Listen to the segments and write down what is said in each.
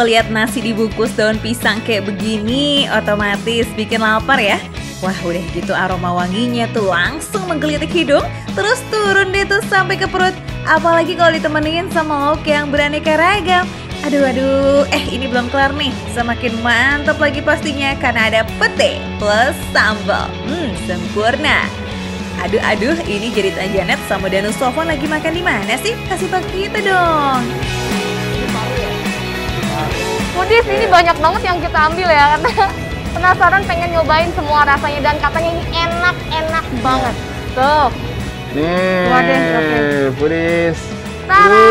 kalau lihat nasi dibungkus daun pisang kayak begini, otomatis bikin lapar ya. Wah udah gitu aroma wanginya tuh langsung menggelitik hidung, terus turun deh tuh sampai ke perut. Apalagi kalau ditemenin sama lauk yang beraneka ragam. Aduh aduh, eh ini belum kelar nih. Semakin mantap lagi pastinya karena ada pete plus sambal. Hmm, sempurna. Aduh aduh, ini jadi Janet sama Danu Sofon lagi makan di mana sih? Kasih tau kita dong. Foodies ini banyak banget yang kita ambil ya karena penasaran pengen nyobain semua rasanya dan katanya ini enak-enak banget. Tuh. Nih, oke. Pudis. Tada!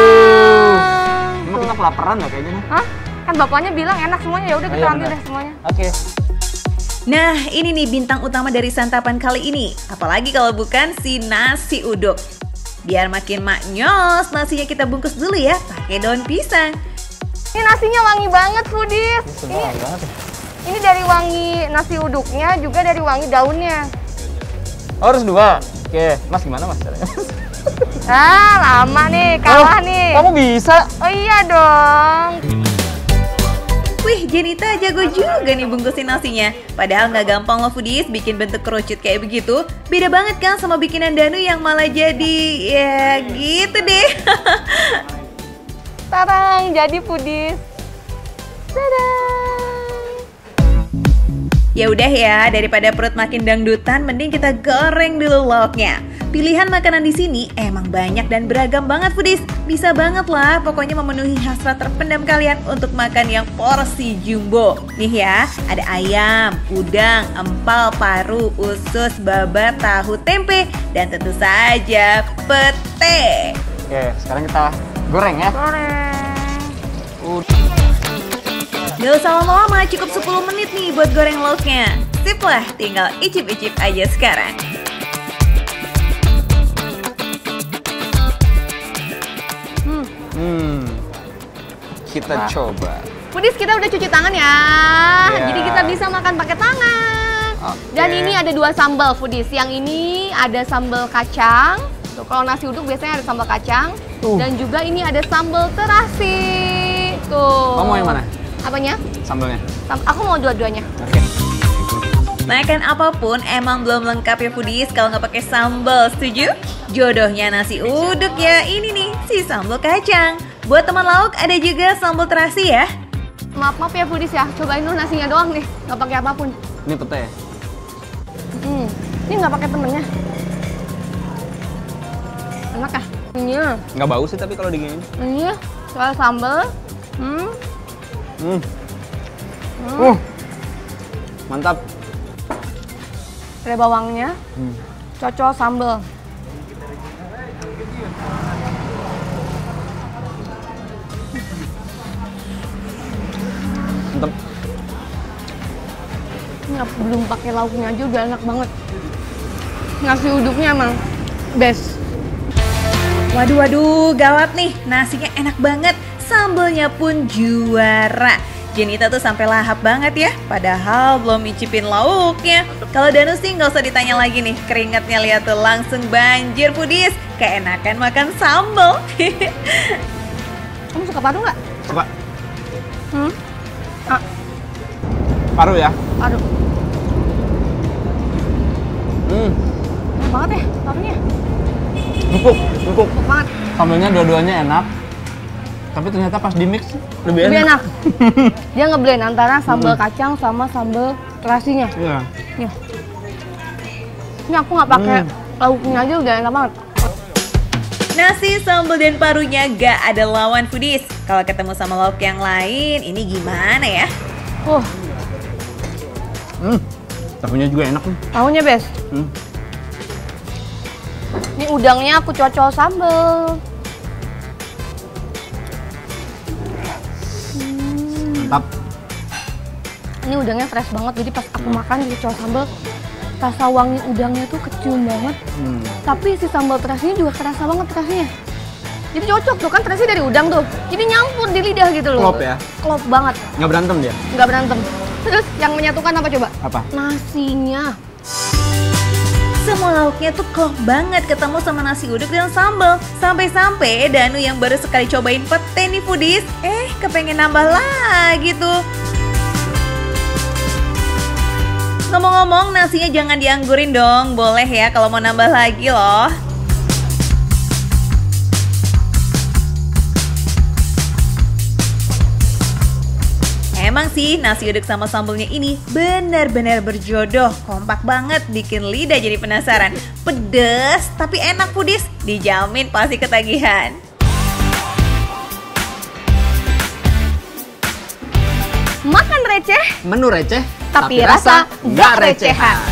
Emang kita kelaparan nggak kayaknya nih? Hah? Kan bapaknya bilang enak semuanya ya udah kita Iya, ambil benar. deh semuanya. Oke. Nah, ini nih bintang utama dari santapan kali ini. Apalagi kalau bukan si nasi uduk. Biar makin maknyos, nasinya kita bungkus dulu ya, pakai daun pisang. Ini nasinya wangi banget, Foodies. Ini, Ini banget ya. ini dari wangi nasi uduknya, juga dari wangi daunnya. Oh, harus dua. Oke, Mas gimana Mas caranya? Ah, lama nih, kalah Oh, nih. Kamu bisa? Oh iya dong. Wih, Jenita jago juga nih bungkusin nasinya. Padahal nggak gampang loh foodies bikin bentuk kerucut kayak begitu. Beda banget kan sama bikinan Danu yang malah jadi ya gitu deh. Tarang, jadi Foodies. Dadah. Ya udah ya, daripada perut makin dangdutan, mending kita goreng dulu lauknya. Pilihan makanan di sini emang banyak dan beragam banget foodies. Bisa banget lah, pokoknya memenuhi hasrat terpendam kalian untuk makan yang porsi jumbo. Nih ya, ada ayam, udang, empal, paru, usus, babat, tahu, tempe, dan tentu saja pete. Oke, sekarang kita goreng ya. Goreng. Gak usah lama-lama, cukup 10 menit nih buat goreng lauknya. Sip lah, tinggal icip-icip aja sekarang. Hmm. Kita coba. Foodies kita udah cuci tangan ya. Iya. Jadi kita bisa makan pakai tangan. Oke. Dan ini ada dua sambal Foodies. Yang ini ada sambal kacang. Tuh, kalau nasi uduk biasanya ada sambal kacang. Tuh. Dan juga ini ada sambal terasi. Tuh. Kamu mau yang mana? Apanya? Sambelnya. Sam- aku mau dua-duanya. Oke. Makan apa pun emang belum lengkap ya foodies kalau nggak pakai sambal, setuju? Jodohnya nasi uduk ya, ini nih si sambal kacang. Buat teman lauk ada juga sambal terasi ya. Maaf maaf ya Foodies ya. Cobain dulu nasinya doang nih. Nggak pakai apa pun. Ini pete ya? Hmm. Ini nggak pakai temennya. Enak ah. Iya. Nggak bau sih tapi kalau diginiin. Iya. Soal sambal. Hmm. Hmm. Uh. Mantap. Ada bawangnya. Hmm. Cocol sambal. Mantap. Ini belum pakai lauknya aja udah enak banget. Nasi uduknya emang best. Waduh waduh, gawat nih, nasinya enak banget, sambalnya pun juara. Jenita tuh sampai lahap banget ya, padahal belum icipin lauknya. Kalau Danu sih nggak usah ditanya lagi nih, keringatnya lihat tuh langsung banjir pudis. Keenakan makan sambal. Kamu suka paru nggak? Coba. Hmm? Ah, Paru ya? aduh. Empuk, empuk. Banget. Sambelnya dua-duanya enak. Tapi ternyata pas di mix lebih enak. Lebih enak. Dia ngeblend antara sambal kacang sama sambal terasinya. Iya. Nih. Ini aku nggak pakai Hmm. lauknya aja udah enak banget. Nasi, sambal, dan parunya gak ada lawan foodies. Kalau ketemu sama lauk yang lain, ini gimana ya? Uh, Hmm. Tahunya juga enak nih. tahunya best. Hmm. Ini udangnya aku cocol sambal. Mantap. Ini udangnya fresh banget, jadi pas aku makan di cocol sambal, rasa wangi udangnya tuh kecium banget. Hmm. Tapi si sambal terasinya juga kerasa banget terasinya. Jadi cocok tuh kan terasi dari udang tuh. Jadi nyampur di lidah gitu loh. Klop ya? Klop banget, Nggak berantem dia? nggak berantem. Terus yang menyatukan apa coba? Apa? Nasinya. Semua lauknya tuh klop banget ketemu sama nasi uduk dan sambal. Sampai-sampai Danu yang baru sekali cobain pete nih foodies, eh kepengen nambah lagi tuh. Ngomong-ngomong, nasinya jangan dianggurin dong. Boleh ya kalau mau nambah lagi loh. Emang sih nasi uduk sama sambelnya ini benar-benar berjodoh. Kompak banget bikin lidah jadi penasaran. Pedes tapi enak foodies. Dijamin pasti ketagihan. Makan receh, Menu receh, tapi rasa nggak recehan.